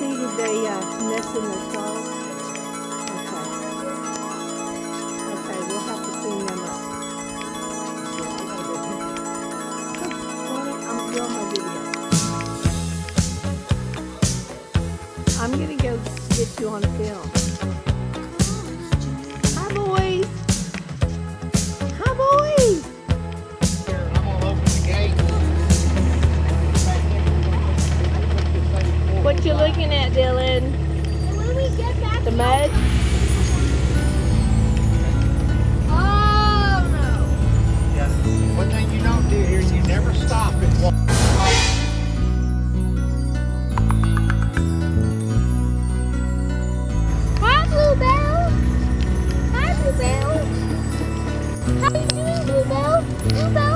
see? Did they uh, mess in the salt? Okay. Okay, we'll have to clean them up. I'm doing my video. I'm gonna go get you on film. Bye-bye.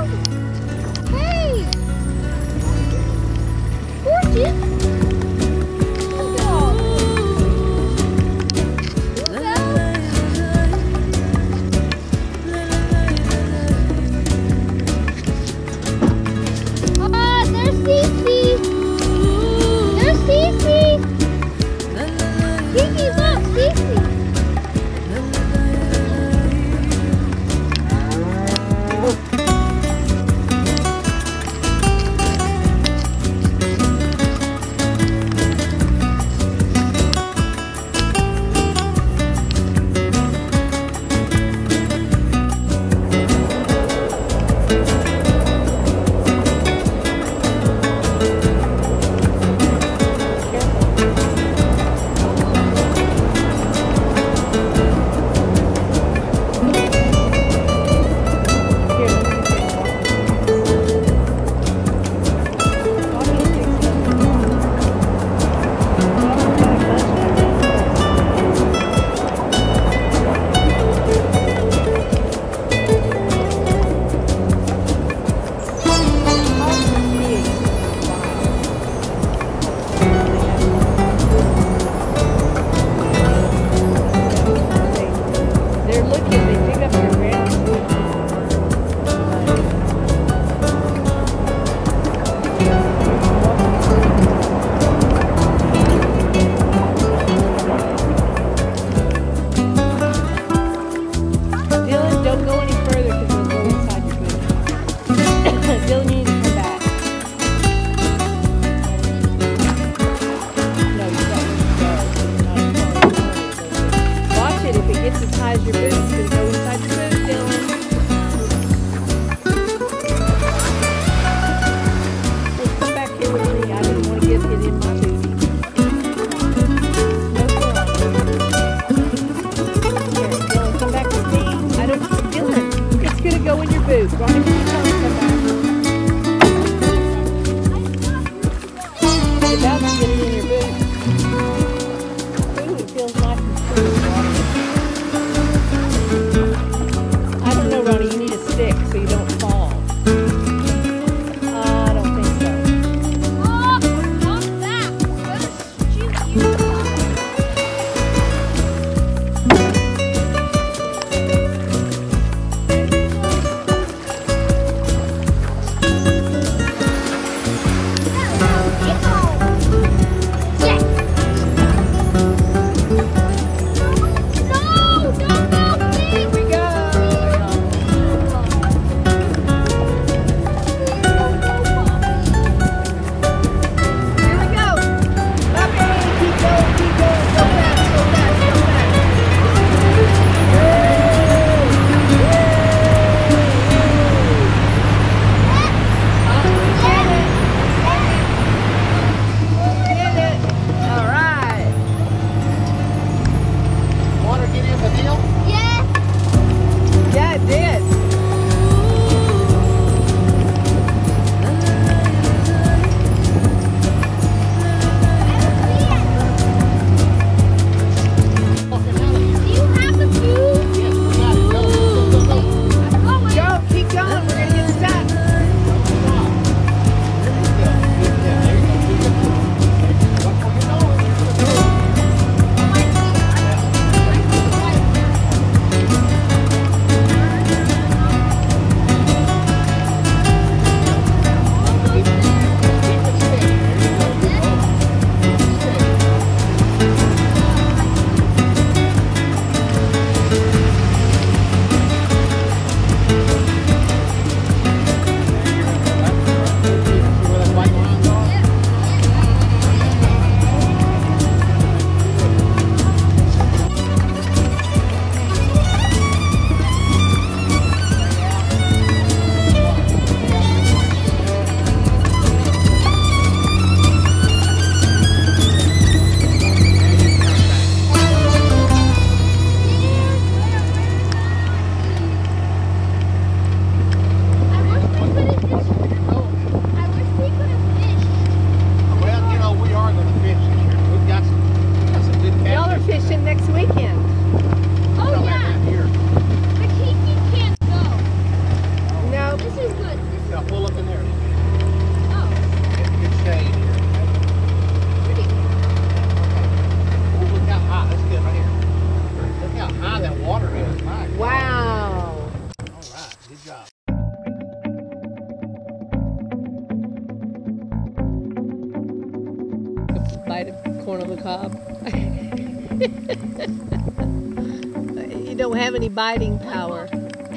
Have any biting power.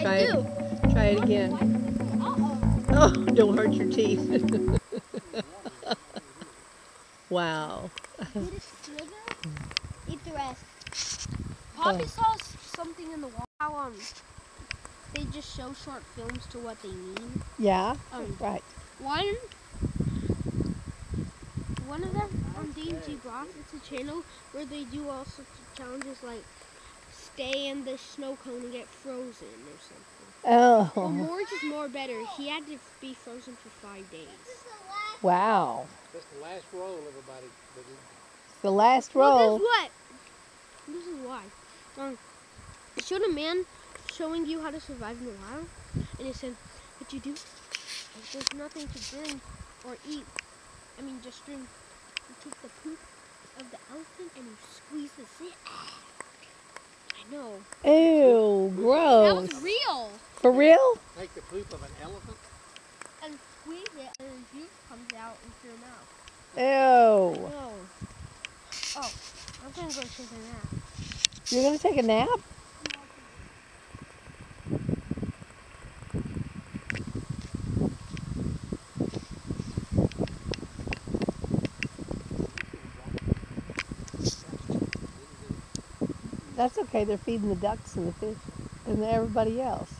Try do. it. Try it again. Uh-oh. Oh, don't hurt your teeth. wow. Eat slither. Eat the rest. Poppy saw something in the wall. How um, they just show short films to what they mean. Yeah. Um, Right. one, one of them on DMG Block. It's a channel where they do all sorts of challenges like stay in the snow cone and get frozen or something. Well, Oh. Morge is more better. He had to be frozen for five days. Wow. That's the last roll, everybody. But The last Well, roll. guess what? This is why. Um, it showed a man showing you how to survive in the wild, and it said, "What you do? If there's nothing to drink or eat, I mean, just drink. You take the poop of the elephant and you squeeze the zit. I know. Ew, That gross. was real. For real? Take the poop of an elephant. And squeeze it, and then juice comes out into your mouth. Ew. No. Oh, I'm gonna go take a nap. You're gonna take a nap? That's okay. They're feeding the ducks and the fish and everybody else.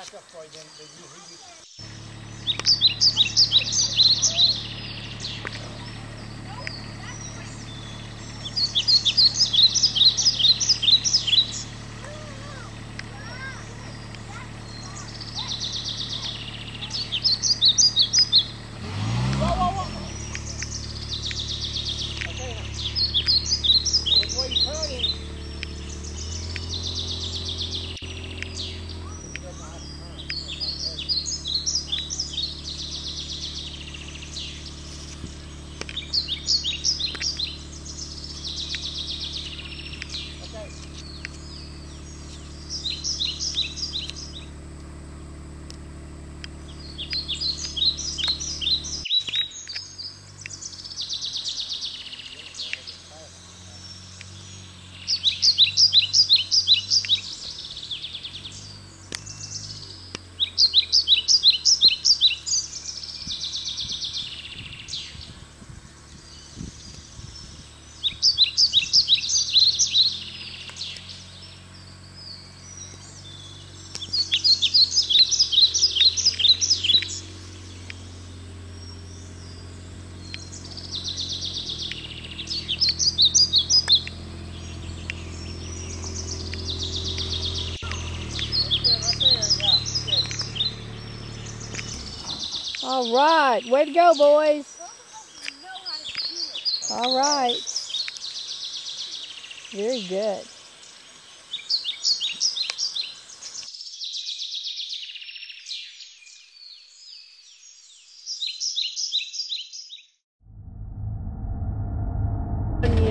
back up for them. They usually All right. Way to go, boys. All right. Very good. On you.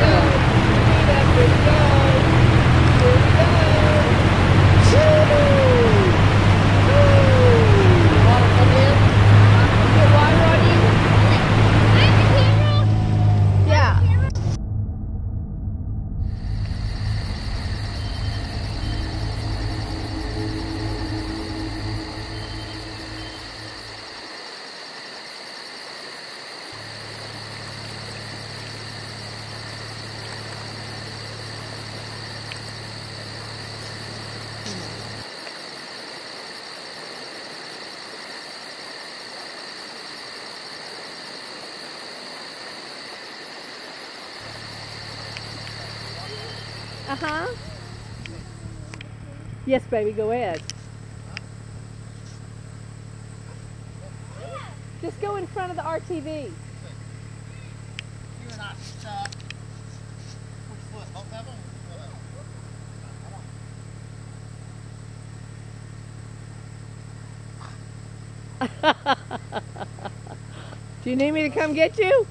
No, no. Uh-huh. Yes, baby, go ahead. Just go in front of the RTV. You and I stop. Which foot? Both of them? Do you need me to come get you?